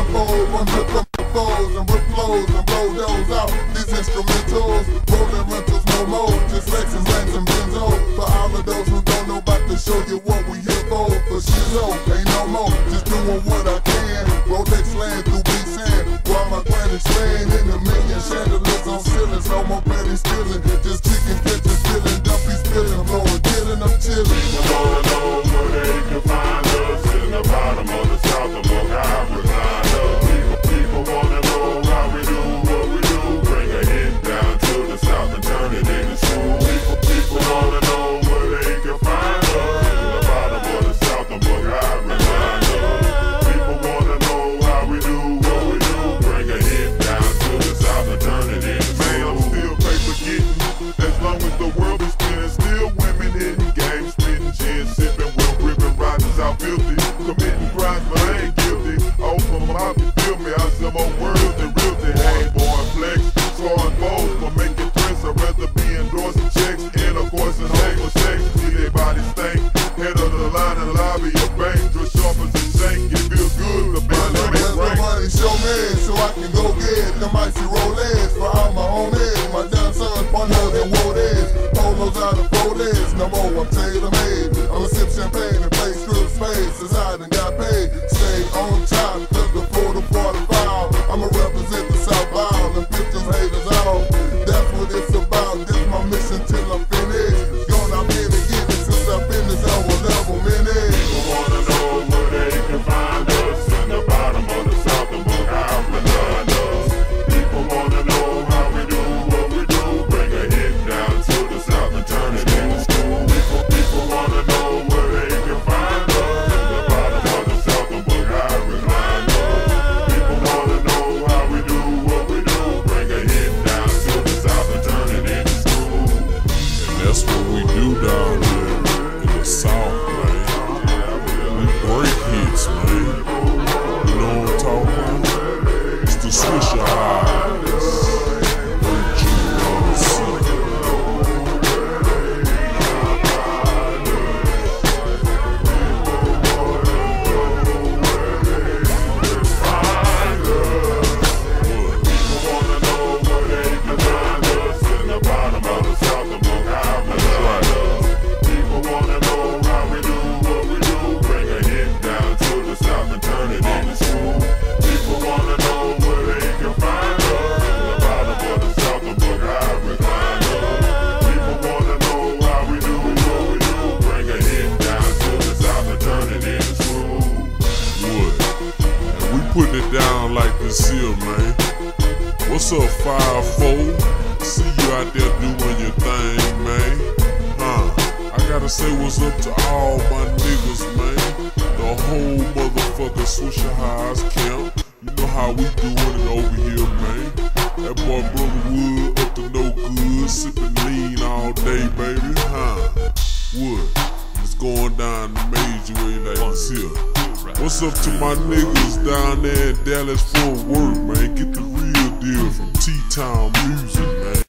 unfold, run to the foes and with flows and blow those out. These instrumentals, rolling rentals, no more. Just Lexus, Lance, and Benzo. For all of those who don't know about to show you what we here for. For Shizzo, ain't no more. Just doing what I can. Rolex land through big sand. While my granny's staying in the million chandeliers on ceilings. No more petty stealing. Those are the four days, no more, I'm tailor-made. I'ma sip champagne and play strip spades since I done got paid. Stay on top, look before the 45. I'ma represent the south. we do down here in the South. putting it down like this man. What's up, 5-4? See you out there doing your thing, man. Huh. I gotta say what's up to all my niggas, man. The whole motherfucking Swishahouse camp. You know how we doing it over here, man. That boy Brother Wood up to no good, sipping lean all day, baby. Huh. Wood, it's going down man. What's up to my niggas down there in Dallas Fort Worth, man? Get the real deal from T-Town Music, man.